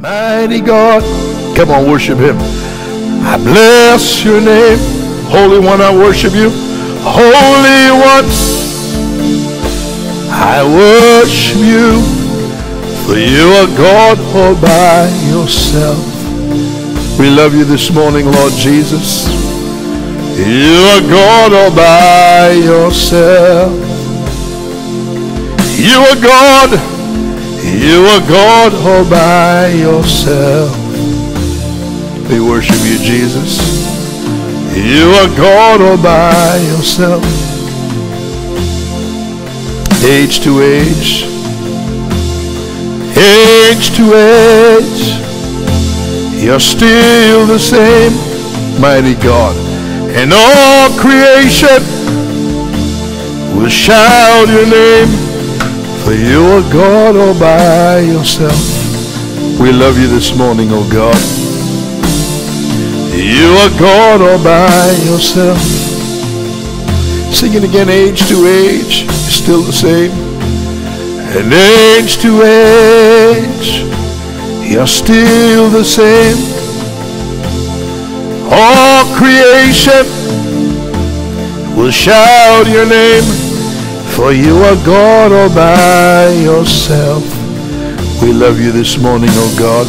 Mighty God. Come on, worship him. I bless your name. Holy One, I worship you. Holy One, I worship you. For you are God all by yourself. We love you this morning, Lord Jesus. You are God all by yourself. You are God. You are God all by yourself. We worship you, Jesus. You are God all by yourself. Age to age, age to age, you're still the same, mighty God. And all creation will shout your name, for you are God all by yourself. We love you this morning, oh God. You are God all by yourself. Singing again, age to age, still the same. And age to age, you're still the same. All creation will shout your name, for you are God all by yourself. We love you this morning, oh God.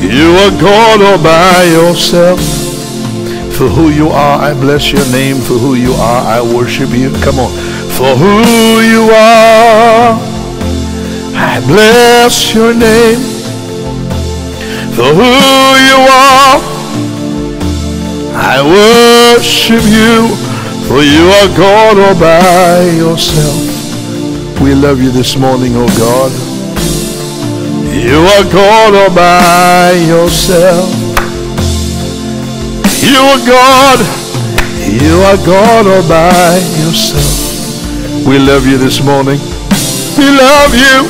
You are God all by yourself. For who you are, I bless your name. For who you are, I worship you. Come on. For who you are, I bless your name. For who you are, I worship you. For you are God all by yourself. We love you this morning, oh God. You are God all by yourself. You are God. You are God all by yourself. We love you this morning. We love you.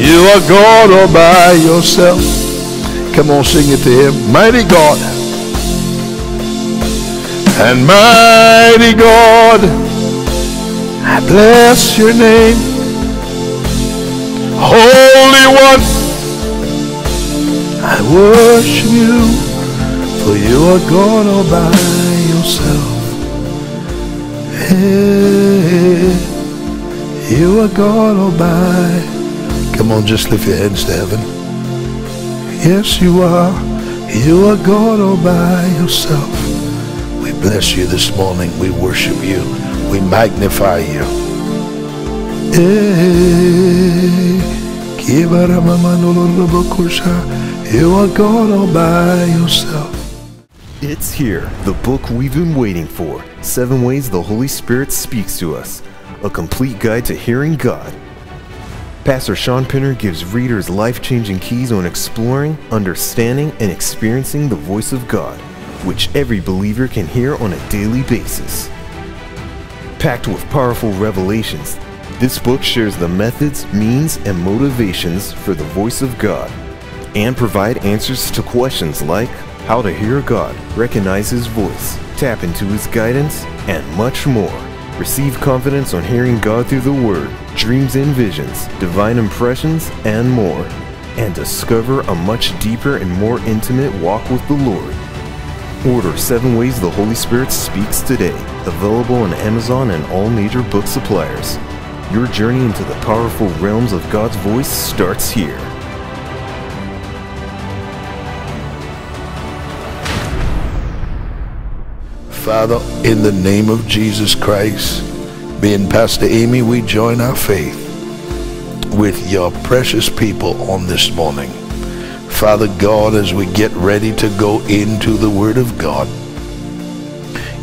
You are God all by yourself. Come on, sing it to him. Mighty God. And mighty God, I bless your name. Holy One, I worship you, for you are God all by yourself. Hey, you are God all by. Come on, just lift your hands to heaven. Yes, you are. You are God all by yourself. Bless you this morning. We worship you. We magnify you. Eh, you are God all by yourself. It's here, the book we've been waiting for Seven Ways the Holy Spirit Speaks to Us, a complete guide to hearing God. Pastor Sean Pinder gives readers life changing keys on exploring, understanding, and experiencing the voice of God, which every believer can hear on a daily basis. Packed with powerful revelations, this book shares the methods, means, and motivations for the voice of God and provide answers to questions like how to hear God, recognize His voice, tap into His guidance, and much more. Receive confidence on hearing God through the Word, dreams and visions, divine impressions, and more. And discover a much deeper and more intimate walk with the Lord. Order 7 Ways the Holy Spirit Speaks today, available on Amazon and all major book suppliers. Your journey into the powerful realms of God's voice starts here. Father, in the name of Jesus Christ, being Pastor Aimee, we join our faith with your precious people on this morning. Father God, as we get ready to go into the Word of God,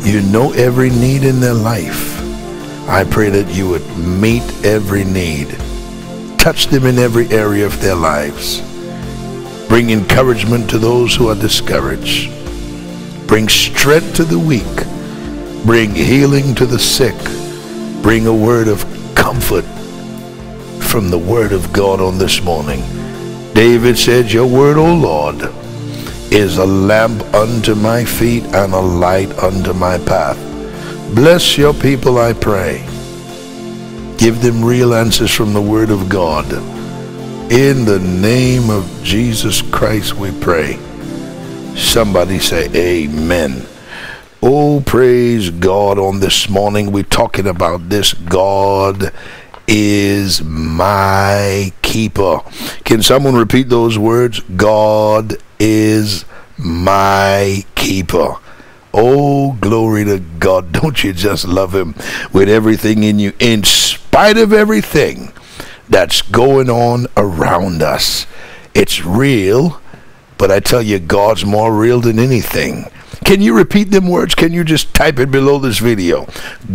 you know every need in their life. I pray that you would meet every need, touch them in every area of their lives, bring encouragement to those who are discouraged, bring strength to the weak, bring healing to the sick, bring a word of comfort from the Word of God on this morning. David said, Your word, O Lord, is a lamp unto my feet and a light unto my path. Bless your people, I pray. Give them real answers from the Word of God. in the name of Jesus Christ we pray. Somebody say amen. Oh, praise God. On this morning, we're talking about this God is my keeper. Can someone repeat those words? God is my keeper. Oh, glory to God. Don't you just love him with everything in you, in spite of everything that's going on around us? It's real, but I tell you, God's more real than anything. Can you repeat them words? Can you just type it below this video?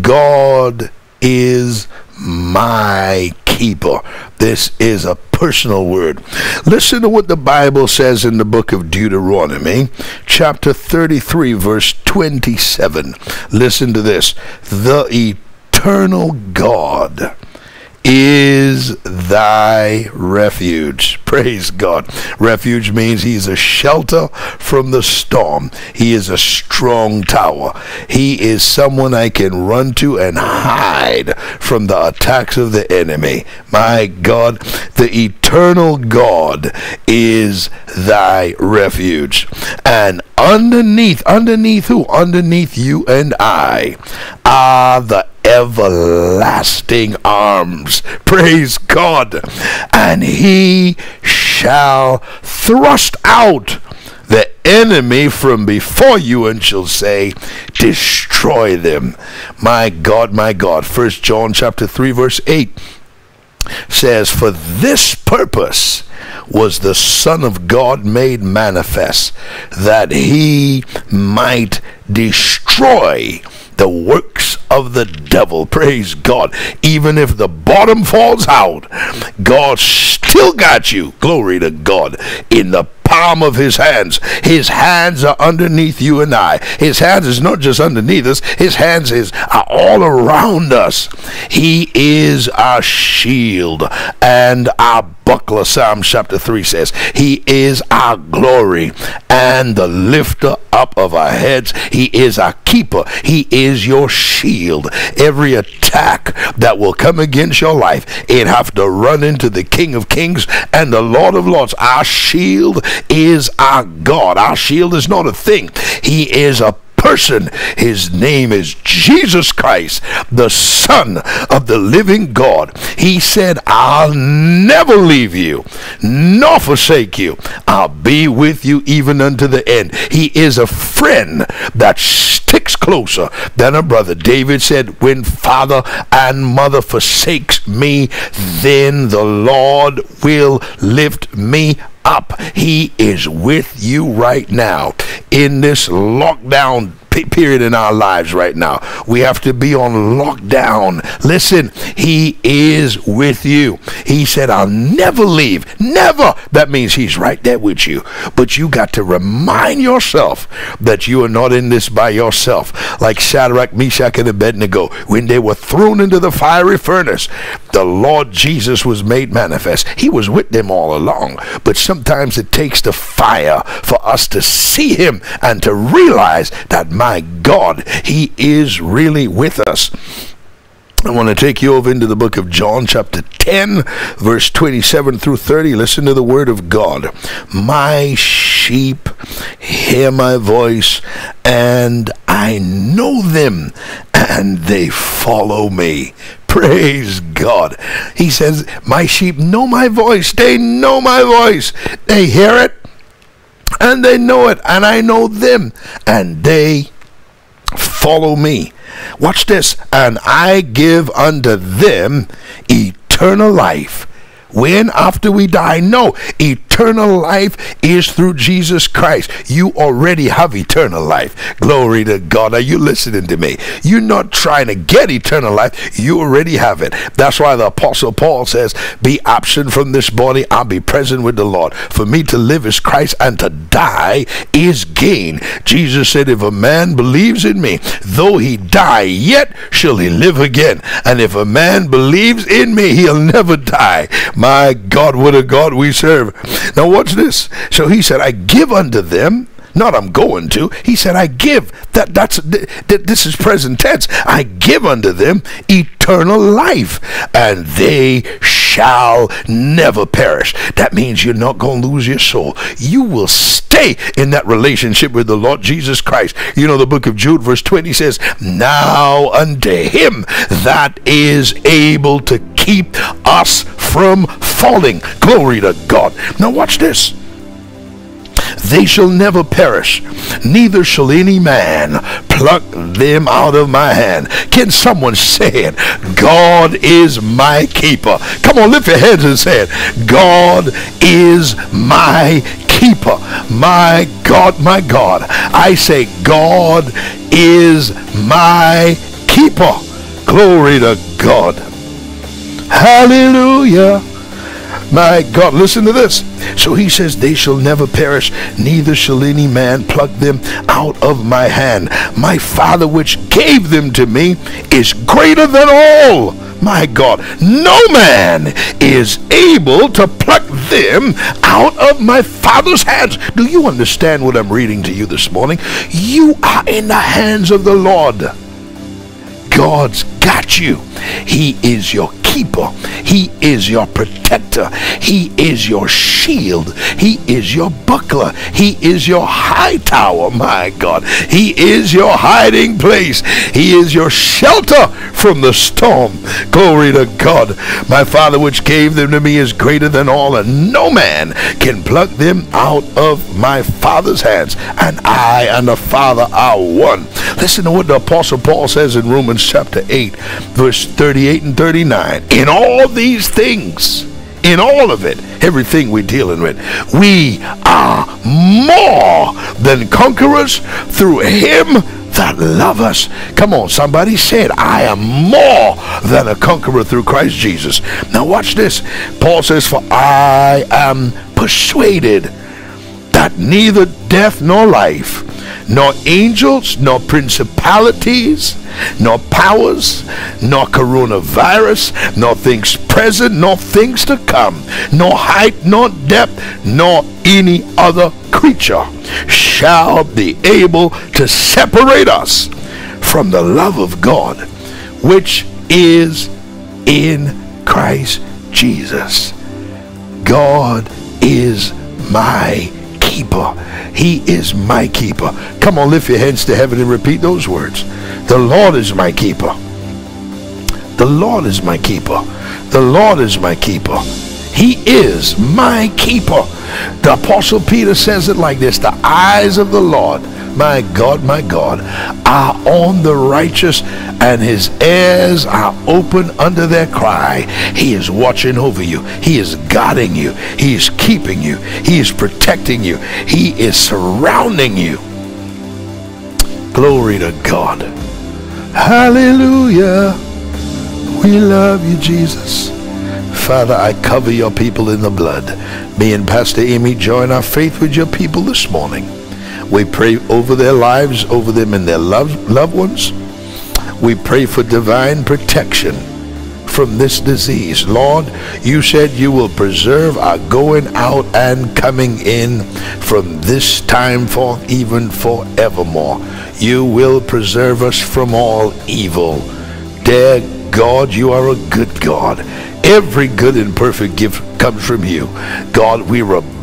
God is my keeper. This is a personal word. Listen to what the Bible says in the book of Deuteronomy, chapter 33, verse 27. Listen to this. The eternal God is thy refuge. Praise God. Refuge means he's a shelter from the storm. He is a strong tower. He is someone I can run to and hide from the attacks of the enemy. My God, the eternal God is thy refuge. And underneath, underneath who? Underneath you and I are the everlasting arms. Praise God. And he shall thrust out the enemy from before you and shall say, Destroy them. My God, my God. First John chapter 3, verse 8 says, For this purpose was the Son of God made manifest, that he might destroy the works of the devil. Praise God. Even if the bottom falls out, God still got you. Glory to God. In the palm of his hands. His hands are underneath you and I. His hands is not just underneath us, his hands is are all around us. He is our shield and our buckler. Psalm chapter 3 says, He is our glory and the lifter up of our heads. He is our keeper. He is your shield. Every attack that will come against your life, it have to run into the King of Kings and the Lord of Lords. Our shield is our God. Our shield is not a thing. He is a person. His name is Jesus Christ, the Son of the living God. He said, I'll never leave you nor forsake you. I'll be with you even unto the end. He is a friend that sticks closer than a brother. David said, When father and mother forsakes me, then the Lord will lift me up. He is with you right now in this lockdown period in our lives right now. We have to be on lockdown. Listen, He is with you. He said, I'll never leave. Never. That means He's right there with you. But you got to remind yourself that you are not in this by yourself. Like Shadrach, Meshach, and Abednego, when they were thrown into the fiery furnace, the Lord Jesus was made manifest. He was with them all along. But sometimes it takes the fire for us to see Him and to realize that my my God, He is really with us. I want to take you over into the book of John, chapter 10, verse 27 through 30. Listen to the word of God. My sheep hear my voice, and I know them, and they follow me. Praise God. He says, My sheep know my voice. They know my voice. They hear it, and they know it, and I know them, and they follow me. Watch this. And I give unto them eternal life. When after we die? No. Eternal life is through Jesus Christ. You already have eternal life. Glory to God. Are you listening to me? You're not trying to get eternal life. You already have it. That's why the Apostle Paul says, Be absent from this body, I'll be present with the Lord. For me to live is Christ, and to die is gain. Jesus said, If a man believes in me, though he die, yet shall he live again. And if a man believes in me, he'll never die. My God, what a God we serve. Now, watch this. So he said, I give unto them not I'm going to. He said, I give. That that's th- this is present tense. I give unto them eternal life, and they shall never perish. That means you're not going to lose your soul. You will stay in that relationship with the Lord Jesus Christ. You know, the book of Jude, verse 20 says, Now unto him that is able to keep us from falling. Glory to God. Now, watch this. They shall never perish, neither shall any man pluck them out of my hand. Can someone say it? God is my keeper. Come on, lift your hands and say it. God is my keeper. My God, my God. I say, God is my keeper. Glory to God. Hallelujah. My God, listen to this. So he says, They shall never perish, neither shall any man pluck them out of my hand. My Father, which gave them to me, is greater than all. My God, no man is able to pluck them out of my Father's hands. Do you understand what I'm reading to you this morning? You are in the hands of the Lord. God's got you. He is your keeper. He is your protector. He is your shield. He is your buckler. He is your high tower, my God. He is your hiding place. He is your shelter from the storm. Glory to God. My Father, which gave them to me, is greater than all, and no man can pluck them out of my Father's hands. And I and the Father are one. Listen to what the Apostle Paul says in Romans chapter 8, verse 38 and 39. In all these things, in all of it, everything we're dealing with, we are more than conquerors through him that love us. Come on, somebody said, I am more than a conqueror through Christ Jesus. Now watch this. Paul says, For I am persuaded that neither death nor life, nor angels, nor principalities, nor powers, nor coronavirus, nor things present, nor things to come, nor height, nor depth, nor any other creature shall be able to separate us from the love of God, which is in Christ Jesus. God is my keeper. He is my keeper. Come on, lift your hands to heaven and repeat those words. The Lord is my keeper. The Lord is my keeper. The Lord is my keeper. He is my keeper. The Apostle Peter says it like this The eyes of the Lord, my God, my God, are on the righteous, and his ears are open under their cry. He is watching over you, he is guarding you, he is keeping you, he is protecting you, he is surrounding you. Glory to God. Hallelujah. We love you, Jesus. Father, I cover your people in the blood. Me and Pastor Aimee join our faith with your people this morning. We pray over their lives, over them and their love, loved ones. We pray for divine protection from this disease. Lord, you said you will preserve our going out and coming in from this time forth, even forevermore. You will preserve us from all evil. Dear God, you are a good God. Every good and perfect gift comes from you. God, we rebuke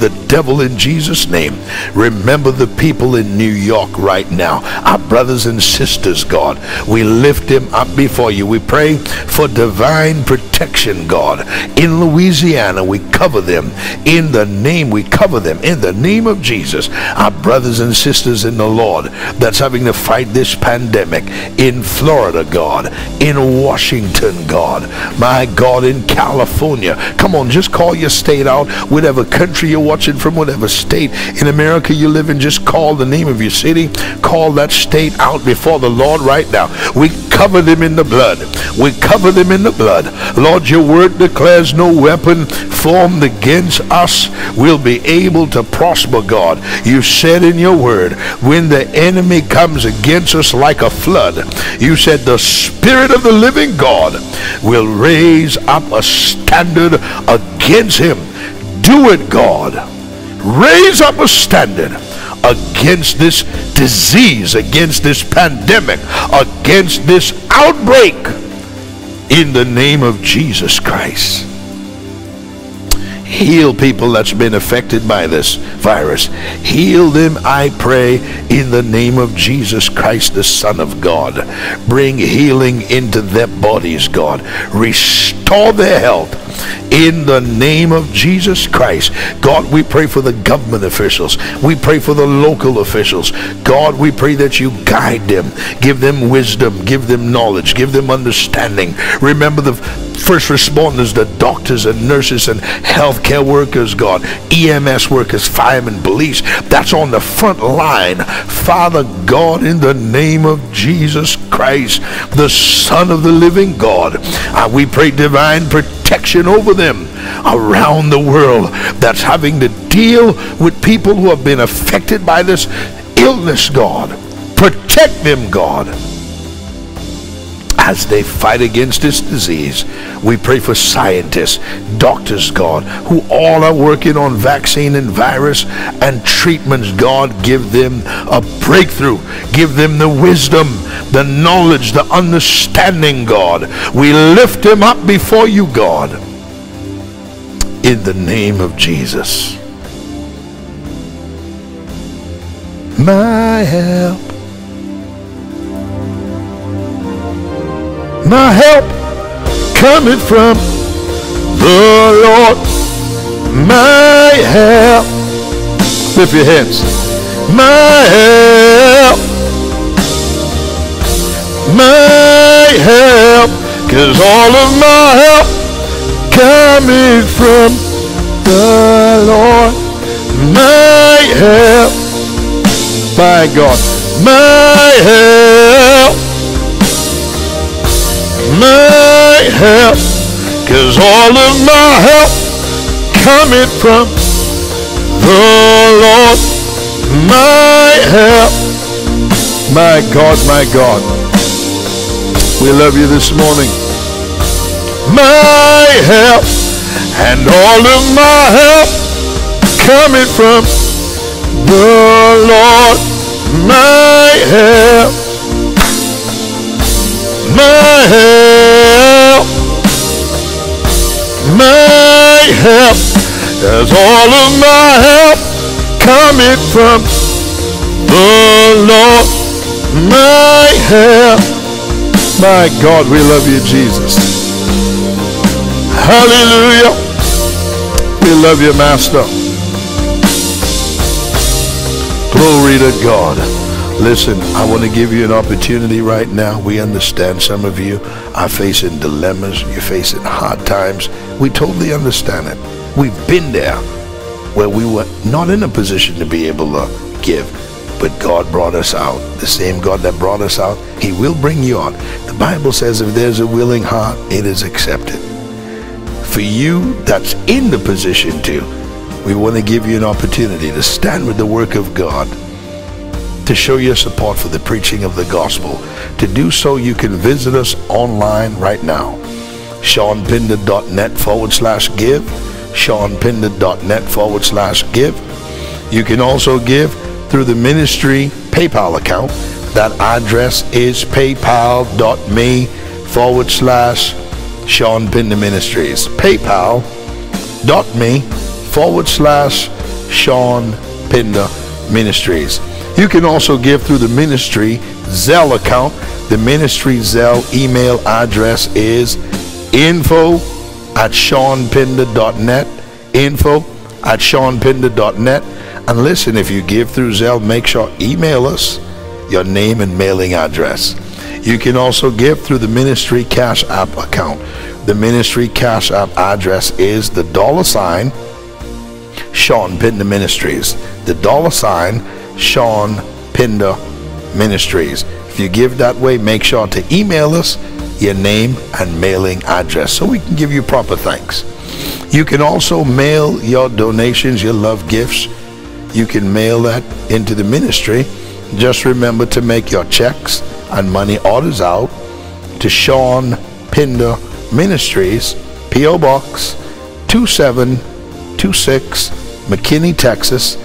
the devil in Jesus' name. Remember the people in New York right now, our brothers and sisters, God. We lift them up before you. We pray for divine protection, God. In Louisiana, we cover them in the name, we cover them in the name of Jesus. Our brothers and sisters in the Lord that's having to fight this pandemic in Florida, God. In Washington, God. My God, in California. Come on, just call your state out, whatever country you're watching from, whatever state in America you live in, just call the name of your city, call that state out before the Lord right now. We cover them in the blood. We cover them in the blood. Lord, your word declares no weapon formed against us will be able to prosper, God. You said in your word, when the enemy comes against us like a flood, you said the Spirit of the living God will raise up a standard against him. Do it, God. Raise up a standard against this disease, against this pandemic, against this outbreak in the name of Jesus Christ. Heal people that's been affected by this virus. Heal them, I pray, in the name of Jesus Christ, the Son of God. Bring healing into their bodies, God. Restore their health in the name of Jesus Christ. God, we pray for the government officials. We pray for the local officials. God, we pray that you guide them, give them wisdom, give them knowledge, give them understanding. Remember the first responders, the doctors and nurses and healthcare workers, God, EMS workers, firemen, police, that's on the front line. Father God, in the name of Jesus Christ, the Son of the living God, uh, we pray divine protection over them around the world that's having to deal with people who have been affected by this illness, God. Protect them, God as they fight against this disease. We pray for scientists, doctors, God, who all are working on vaccine and virus and treatments. God, give them a breakthrough. Give them the wisdom, the knowledge, the understanding, God. We lift them up before you, God, in the name of Jesus. My help my help coming from the Lord. My help. Lift your hands. My help. My help. Cause all of my help coming from the Lord. My help. My God. My help my help, cause all of my help coming from the Lord. My help, my God, my God. We love you this morning. My help, and all of my help coming from the Lord. My help my help, my help, as all of my help coming from the Lord, my help. My God, we love you, Jesus. Hallelujah. We love you, Master. Glory to God. Listen, I want to give you an opportunity right now. We understand some of you are facing dilemmas. You're facing hard times. We totally understand it. We've been there where we were not in a position to be able to give. But God brought us out. The same God that brought us out, He will bring you out. The Bible says if there's a willing heart, it is accepted. For you that's in the position to, we want to give you an opportunity to stand with the work of God to show your support for the preaching of the gospel. To do so, you can visit us online right now. SeanPinder.net forward slash give. SeanPinder.net forward slash give. You can also give through the ministry PayPal account. That address is paypal.me forward slash Sean Ministries. PayPal.me forward slash Sean Ministries. You can also give through the ministry Zelle account. The ministry Zelle email address is info at seanpinder.net. Info at seanpinder.net. And listen, if you give through Zelle, make sure email us your name and mailing address. You can also give through the ministry Cash App account. The ministry Cash App address is the dollar sign Sean Pinder Ministries. The dollar sign Sean Pinder Ministries. If you give that way, make sure to email us your name and mailing address so we can give you proper thanks. You can also mail your donations, your love gifts. You can mail that into the ministry. Just remember to make your checks and money orders out to Sean Pinder Ministries, P.O. Box 2726, McKinney, Texas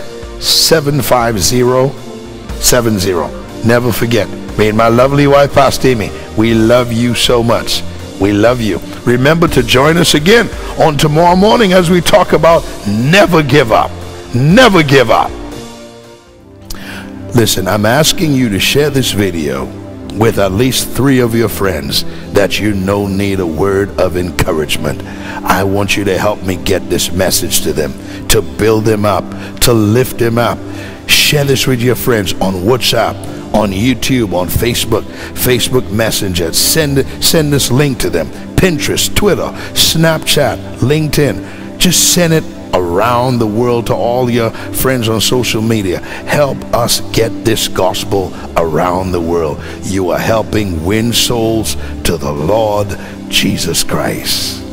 75070. Never forget, me and my lovely wife, Pastor Aimee, we love you so much. We love you. Remember to join us again on tomorrow morning as we talk about never give up. Never give up. Listen, I'm asking you to share this video with at least three of your friends that you know need a word of encouragement. I want you to help me get this message to them, to build them up, to lift them up. Share this with your friends on WhatsApp, on YouTube, on Facebook, Facebook Messenger. Send, send this link to them. Pinterest, Twitter, Snapchat, LinkedIn. Just send it around the world to all your friends on social media. Help us get this gospel around the world. You are helping win souls to the Lord Jesus Christ.